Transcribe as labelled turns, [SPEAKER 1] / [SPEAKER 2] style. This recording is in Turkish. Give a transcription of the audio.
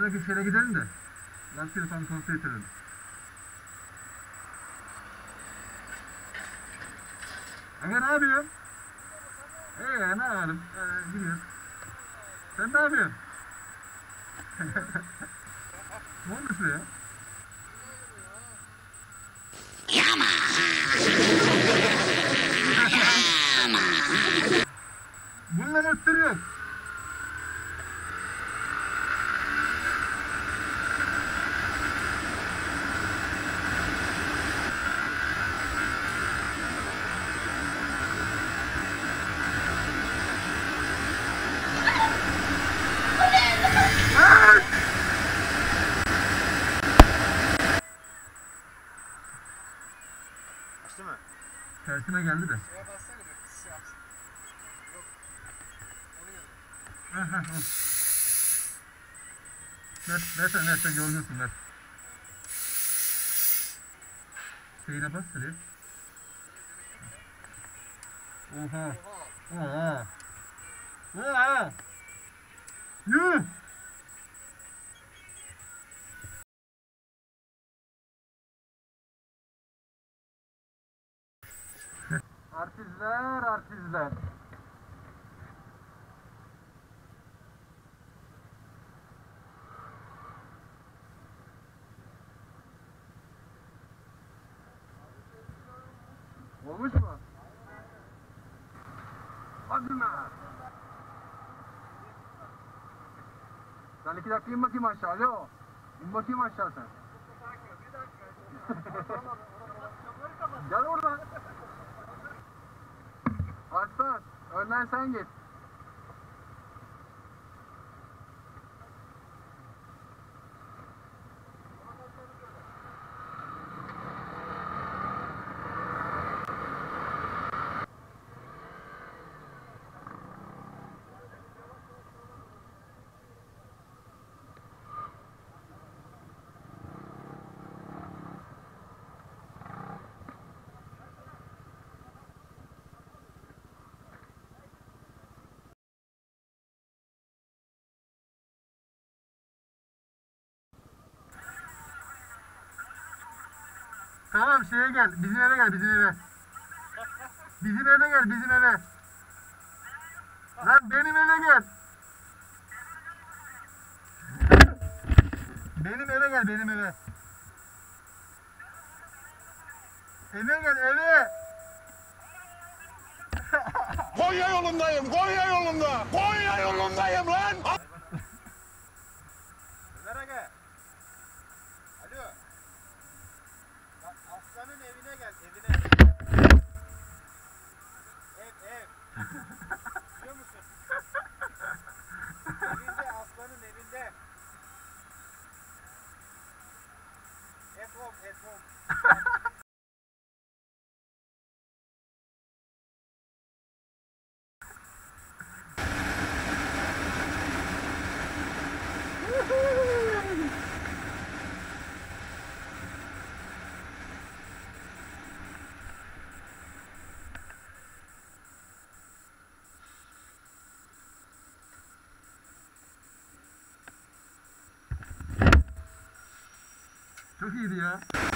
[SPEAKER 1] Oradaki şere gidelim de. Lastiği tam kontrol edelim. Aga ne yapıyorsun? Ee ne yapalım? Ee, gidiyoruz. Sen ne yapıyorsun? ne oldu size ya? Bununla mutluyor.
[SPEAKER 2] Açtı mı?
[SPEAKER 1] Tersine geldi de.
[SPEAKER 2] Şeye bassana bir ısı yapsın. Yok. Onu yazın.
[SPEAKER 1] Ver, ver sen, ver sen yorgunsun ver. Şeyine bas şuraya. Oha.
[SPEAKER 2] Oha.
[SPEAKER 1] Oha. Yuh. Artistler. Olmuş mu? Hadi mi? Sen iki dakika in bakayım aşağı. Alo. İn bakayım aşağı sen. Gel Aslan. Önden sen git. Tamam şeye gel. Bizim eve gel bizim eve. Bizim eve gel bizim eve. Lan benim eve gel. Benim eve gel benim eve. Eve gel eve.
[SPEAKER 3] Konya yolundayım, Konya yolunda. Konya yolundayım lan.
[SPEAKER 1] Ha ha ha ha! over here.